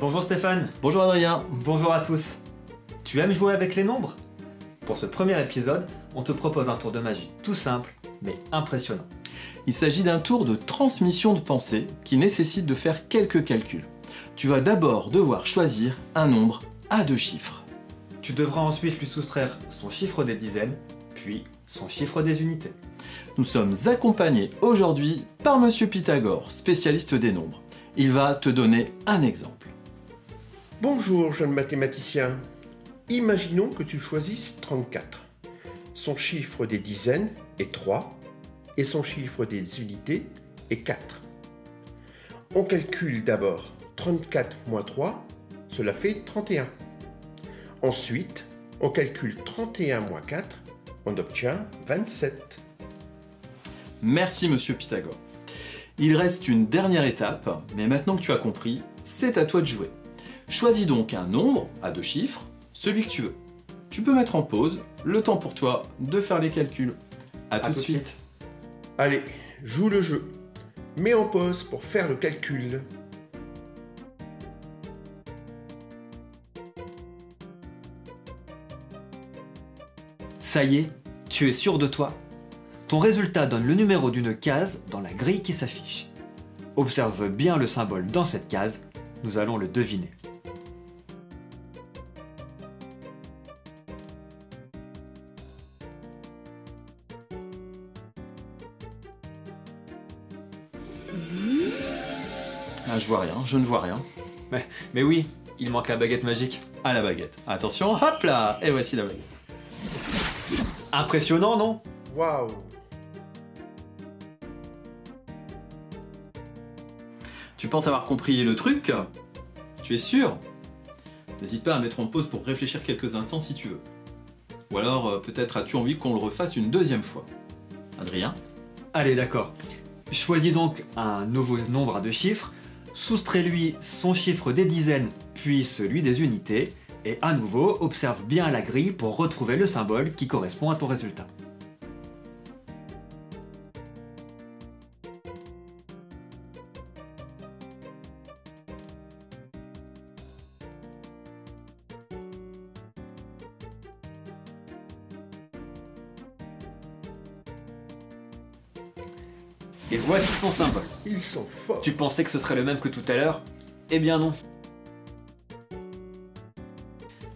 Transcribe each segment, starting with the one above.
Bonjour Stéphane. Bonjour Adrien. Bonjour à tous. Tu aimes jouer avec les nombres? Pour ce premier épisode, on te propose un tour de magie tout simple, mais impressionnant. Il s'agit d'un tour de transmission de pensée qui nécessite de faire quelques calculs. Tu vas d'abord devoir choisir un nombre à deux chiffres. Tu devras ensuite lui soustraire son chiffre des dizaines, puis son chiffre des unités. Nous sommes accompagnés aujourd'hui par Monsieur Pythagore, spécialiste des nombres. Il va te donner un exemple. Bonjour, jeune mathématicien. Imaginons que tu choisisses 34. Son chiffre des dizaines est 3 et son chiffre des unités est 4. On calcule d'abord 34 moins 3, cela fait 31. Ensuite, on calcule 31 moins 4, on obtient 27. Merci Monsieur Pythagore. Il reste une dernière étape, mais maintenant que tu as compris, c'est à toi de jouer. Choisis donc un nombre à deux chiffres, celui que tu veux. Tu peux mettre en pause le temps pour toi de faire les calculs. A tout de suite. Allez, joue le jeu. Mets en pause pour faire le calcul. Ça y est, tu es sûr de toi Ton résultat donne le numéro d'une case dans la grille qui s'affiche. Observe bien le symbole dans cette case, nous allons le deviner. Ah, je vois rien, je ne vois rien. Mais, mais oui, il manque la baguette magique. À la baguette. Attention, hop là Et voici la baguette. Impressionnant, non? Waouh Tu penses avoir compris le truc? Tu es sûr? N'hésite pas à mettre en pause pour réfléchir quelques instants si tu veux. Ou alors, euh, peut-être as-tu envie qu'on le refasse une deuxième fois. Adrien? Allez, d'accord. Choisis donc un nouveau nombre à deux chiffres, soustrais-lui son chiffre des dizaines, puis celui des unités, et à nouveau, observe bien la grille pour retrouver le symbole qui correspond à ton résultat. Et voici ton symbole. Ils sont forts. Tu pensais que ce serait le même que tout à l'heure? Eh bien non.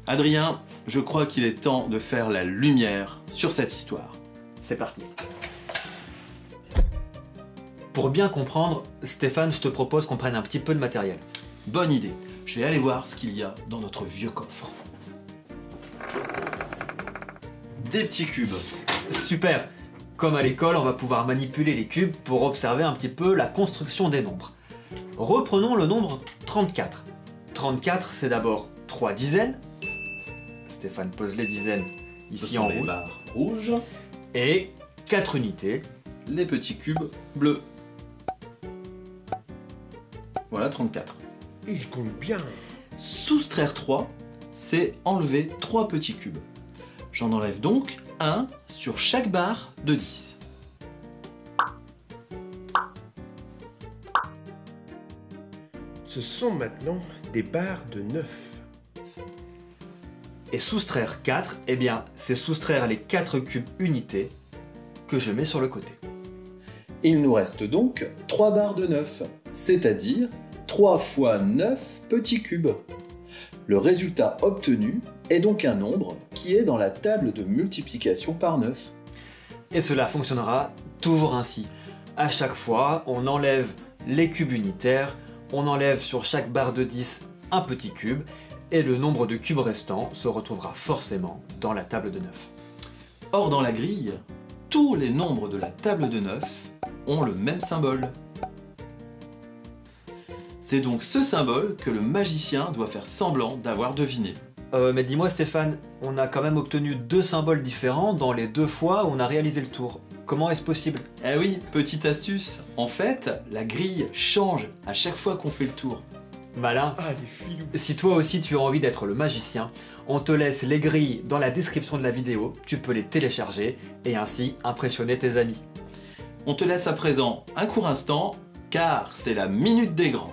Adrien, je crois qu'il est temps de faire la lumière sur cette histoire. C'est parti. Pour bien comprendre, Stéphane, je te propose qu'on prenne un petit peu de matériel. Bonne idée. Je vais aller voir ce qu'il y a dans notre vieux coffre. Des petits cubes. Super Comme à l'école, on va pouvoir manipuler les cubes pour observer un petit peu la construction des nombres. Reprenons le nombre 34. 34, c'est d'abord 3 dizaines. Stéphane pose les dizaines ici en rouge. barres rouges. Et 4 unités. Les petits cubes bleus. Voilà 34. Ils comptent bien. Soustraire 3, c'est enlever 3 petits cubes. J'en enlève donc un sur chaque barre de 10. Ce sont maintenant des barres de 9. Et soustraire 4, eh bien, c'est soustraire les 4 cubes unités que je mets sur le côté. Il nous reste donc 3 barres de 9, c'est-à-dire 3 fois 9 petits cubes. Le résultat obtenu est donc un nombre qui est dans la table de multiplication par 9. Et cela fonctionnera toujours ainsi. À chaque fois, on enlève les cubes unitaires, on enlève sur chaque barre de 10 un petit cube, et le nombre de cubes restants se retrouvera forcément dans la table de 9. Or dans la grille, tous les nombres de la table de 9 ont le même symbole. C'est donc ce symbole que le magicien doit faire semblant d'avoir deviné. Euh, mais dis-moi Stéphane, on a quand même obtenu deux symboles différents dans les deux fois où on a réalisé le tour. Comment est-ce possible? Eh oui, petite astuce, en fait, la grille change à chaque fois qu'on fait le tour. Malin Ah, les filous. Si toi aussi tu as envie d'être le magicien, on te laisse les grilles dans la description de la vidéo, tu peux les télécharger et ainsi impressionner tes amis. On te laisse à présent un court instant, car c'est la minute des grands.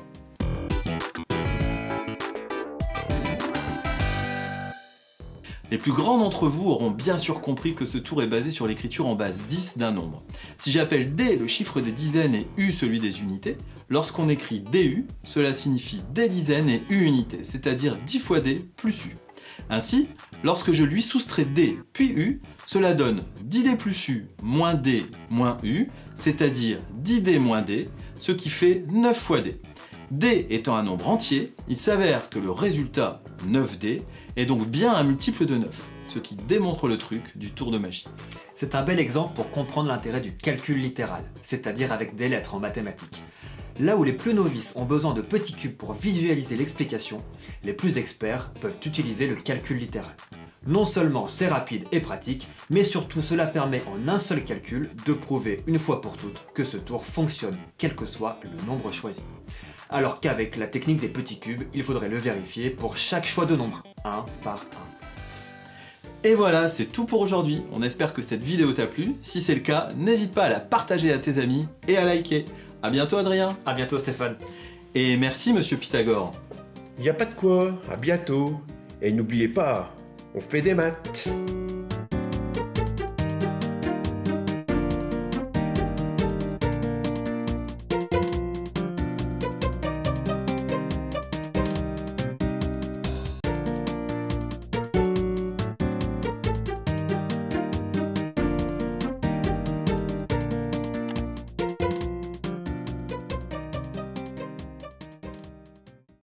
Les plus grands d'entre vous auront bien sûr compris que ce tour est basé sur l'écriture en base 10 d'un nombre. Si j'appelle D le chiffre des dizaines et U celui des unités, lorsqu'on écrit DU, cela signifie des dizaines et U unités, c'est-à-dire 10 fois D plus U. Ainsi, lorsque je lui soustrais D puis U, cela donne 10D plus U moins D moins U, c'est-à-dire 10D moins D, ce qui fait 9 fois D. D étant un nombre entier, il s'avère que le résultat 9D est donc bien un multiple de 9, ce qui démontre le truc du tour de magie. C'est un bel exemple pour comprendre l'intérêt du calcul littéral, c'est-à-dire avec des lettres en mathématiques. Là où les plus novices ont besoin de petits cubes pour visualiser l'explication, les plus experts peuvent utiliser le calcul littéral. Non seulement c'est rapide et pratique, mais surtout cela permet en un seul calcul de prouver une fois pour toutes que ce tour fonctionne, quel que soit le nombre choisi. Alors qu'avec la technique des petits cubes, il faudrait le vérifier pour chaque choix de nombre, un par un. Et voilà, c'est tout pour aujourd'hui. On espère que cette vidéo t'a plu. Si c'est le cas, n'hésite pas à la partager à tes amis et à liker. A bientôt Adrien. A bientôt Stéphane. Et merci Monsieur Pythagore. Y a pas de quoi, à bientôt. Et n'oubliez pas, on fait des maths.